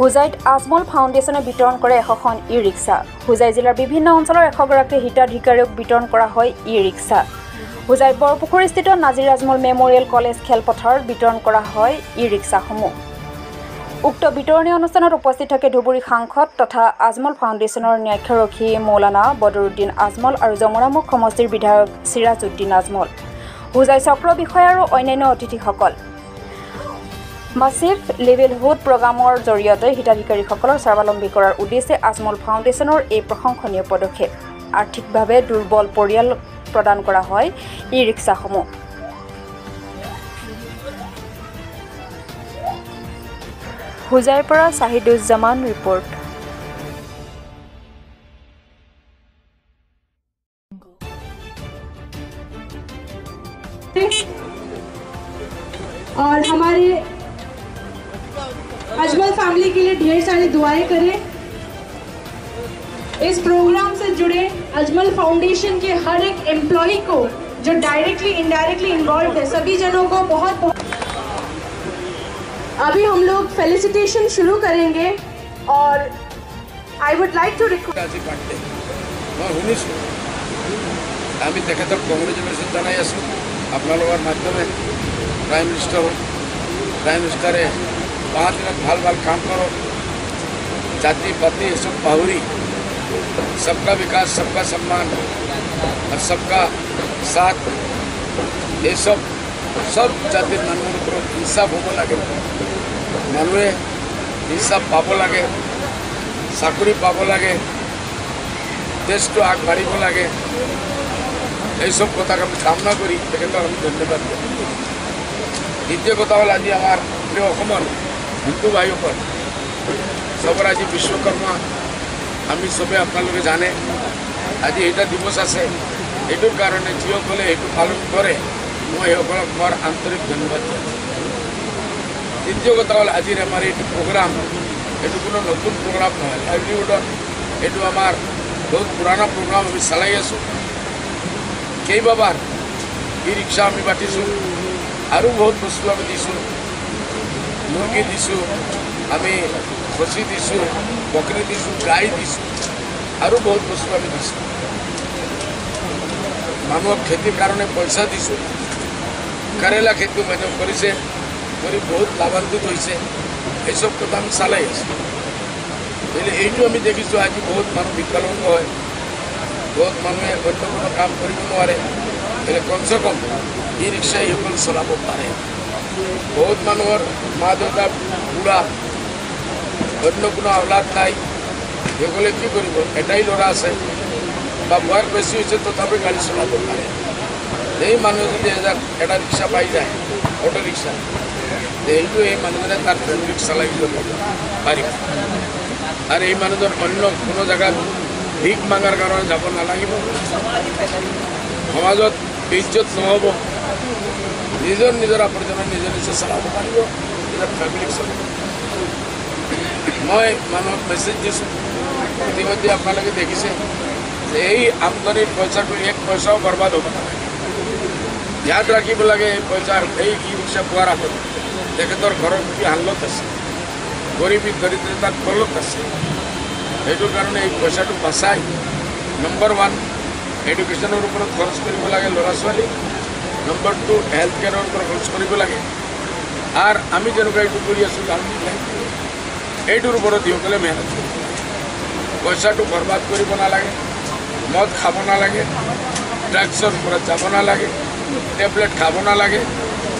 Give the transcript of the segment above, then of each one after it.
হোজাইত আজমল ফাউণ্ডেশ্যনে বিতৰণ কৰে এশখন ই ৰিক্সা হোজাই জিলাৰ বিভিন্ন অঞ্চলৰ এশগৰাকী হিতাধিকাৰীক বিতৰণ কৰা হয় ই ৰিক্সা হোজাই বৰপুখুৰীস্থিত নাজিৰ আজমল মেমৰিয়েল কলেজ খেলপথাৰত বিতৰণ কৰা হয় ই ৰিক্সাসমূহ উক্ত বিতৰণী অনুষ্ঠানত উপস্থিত থাকে ধুবুৰী সাংসদ তথা আজমল ফাউণ্ডেশ্যনৰ ন্যাক্ষৰক্ষী মৌলানা বদৰুদ্দিন আজমল আৰু যমুনামুখ সমষ্টিৰ বিধায়ক চিৰাজ উদ্দিন আজমল। হোজাই চক্ৰ বিষয়া আৰু অন্যান্য অতিথিসকল। মাছিভ লিভেলহুড প্ৰগ্ৰামৰ জৰিয়তে হিতাধিকাৰীসকলৰ স্বাৱলম্বী কৰাৰ উদ্দেশ্যে আজমল ফাউণ্ডেশ্যনৰ এই প্ৰশংসনীয় পদক্ষেপ আৰ্থিকভাৱে দুৰ্বল পৰিয়াল প্ৰদান কৰা হয় ই ৰিক্সাসমূহ হোজাইৰ পৰা চাহিদুজ্জামান ৰিপৰ্ট और हमारे अजमल फैमिली के लिए ढेर सारी दुआएँ करें। इस प्रोग्राम से जुड़े अजमल फाउंडेशन के हर एक एम्प्लॉय को, जो डायरेक्टली इनडायरेक्टली इन्वॉल्व है, सभी जनों को बहुत बहुत अभी हम लोग फेलिसिटेशन शुरू करेंगे और I would like to request अपना तेखातर काँग्रेस विधानसभा आसू आपल्या माध्यमे प्राईम मिनिस्टर है। প্ৰাইম মিনিষ্টাৰ প্ৰাইম মিনিষ্টাৰে পাঁচ দিনত ভাল ভাল কাম কৰক জাতি পাতি এসব পাহৰি सबका विकास सबका सम्मान और सबका साथ এইসব সব জাতিৰ মানুহৰ ওপৰত ইনচাফ হ'ব লাগে মানুহে ইনচাফ পাব লাগে চাকৰি পাব লাগে দেশটো আগবাঢ়িব লাগে এইসব কথাক আমি কামনা কৰি তেখেতক আমি ধন্যবাদ দিওঁ দ্বিতীয় কথা হ'ল আজি আমাৰ প্ৰিয় অসমৰ ভাইসকল চবৰ আজি বিশ্বকৰ্মা আমি চবে আপোনালোকে জানে আজি এটা দিৱস আছে এইটোৰ কাৰণে যিসকলে এইটো পালন কৰে মই সেইসকলক মোৰ আন্তৰিক ধন্যবাদ দ্বিতীয় কথা হ'ল আজিৰ আমাৰ এইটো প্ৰগ্ৰাম এইটো কোনো নতুন প্ৰগ্ৰাম নহয় লাইভলিহুডত এইটো আমাৰ বহুত পুৰণা প্ৰগ্ৰাম আমি চলাই আছোঁ কেইবাবাৰ ই ৰিক্সা আমি পাতিছোঁ আৰু বহুত বস্তু আমি দিছোঁ মুৰ্গী দিছোঁ আমি খচি দিছোঁ বকৰি দিছোঁ গাই দিছোঁ আৰু বহুত বস্তু আমি দিছোঁ মানুহক খেতিৰ কাৰণে পইচা দিছোঁ কেৰেলা খেতিও মানুহে কৰিছে কৰি বহুত লাভান্বিত হৈছে এইসব কথা আমি চালাই আছোঁ গতিকে এইটো আমি দেখিছোঁ আজি বহুত মানুহ বিকলাংগ হয় বহুত মানুহে অন্য কোনো কাম কৰিব নোৱাৰে গতিকে কমচে কম ই ৰিক্সা এইসকল চলাব পাৰে বহুত মানুহৰ মা দেউতা বুঢ়া অন্য কোনো আওলাদ নাই সেইসকলে কি কৰিব? এটাই ল'ৰা আছে বা বয়স বেছি হৈছে তথাপি গাড়ী চলাব পাৰে। এই মানুহে যদি এজাক এটা ৰিক্সা পাই যায় অটো ৰিক্সা। এইটো এই মানুহজনে ফেমিলিক চলাই যাব পাৰিব আৰু এই মানুহজন অন্য কোনো জেগাত ভিক মাগাৰ কাৰণে যাব নালাগিব। সমাজত ইজ্জত নহ'ব। নিজৰ নিজৰ আৱৰ্জনা নিজে নিজে চলাব পাৰিব নিজৰ ফেমিলিক চলাব মই মানুহক মেছেজ দিছোঁ ইতিমধ্যে আপোনালোকে দেখিছে যে এই আমদানিৰ পইচাটো এক পইচাও বৰবাদ হ'ব নালাগে ইয়াদ ৰাখিব লাগে এই পইচাৰ এই ই ৰিক্সা পোৱাৰ আগত তেখেতৰ ঘৰৰ কি হালত আছে গৰীবী দৰিদ্ৰতাৰ তলত আছে সেইটোৰ কাৰণে এই পইচাটো বাচাই নম্বৰ ওৱান এডুকেশ্যনৰ ওপৰত খৰচ কৰিব লাগে ল'ৰা ছোৱালী নম্বৰ টু হেল্থ কেয়াৰৰ ওপৰত খৰচ কৰিব লাগে। আৰু আমি যেনেকুৱা এইটো কৰি আছোঁ আমি এইটোৰ ওপৰত যিসকলে মেহনত পইচাটো বৰবাদ কৰিব নালাগে মদ খাব নালাগে ড্ৰাগছৰ ওপৰত যাব নালাগে টেবলেট খাব নালাগে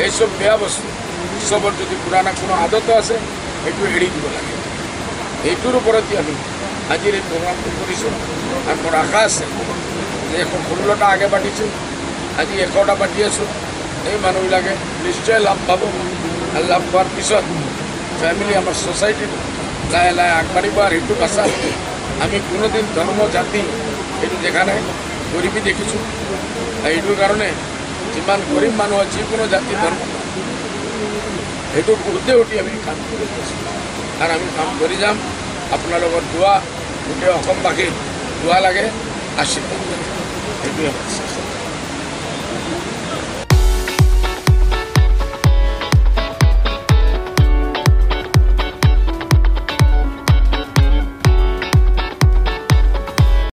এইসব বেয়া বস্তু। চবৰ যদি পুৰাণা কোনো আদত আছে সেইটো এৰি দিব লাগে। এইটোৰ ওপৰতে আমি আজিৰ এই প্ৰগ্ৰামটো কৰিছোঁ। আৰু মোৰ আশা আছে যে ষোল্লটা আগে পাতিছোঁ আজি এশটা পাতি আছোঁ। এই মানুহবিলাকে নিশ্চয় লাভ পাব। আৰু লাভ পোৱাৰ পিছত ফেমিলি আমাৰ ছ'চাইটিত লাহে লাহে আগবাঢ়িব আৰু সেইটো বাচা আমি কোনোদিন ধৰ্ম, জাতি এইটো দেখা নাই গৰীবী দেখিছোঁ। এইটোৰ কাৰণে যিমান গৰীব মানুহ যিকোনো জাতি, ধৰ্ম, সেইটো উঠি উঠি আমি কাম কৰি আৰু আমি কাম কৰি যাম। আপোনালোকৰ দোৱা, গোটেই অসমবাসীৰ দোৱা লাগে, আশীৰ্বাদ সেইটোৱে আমাৰ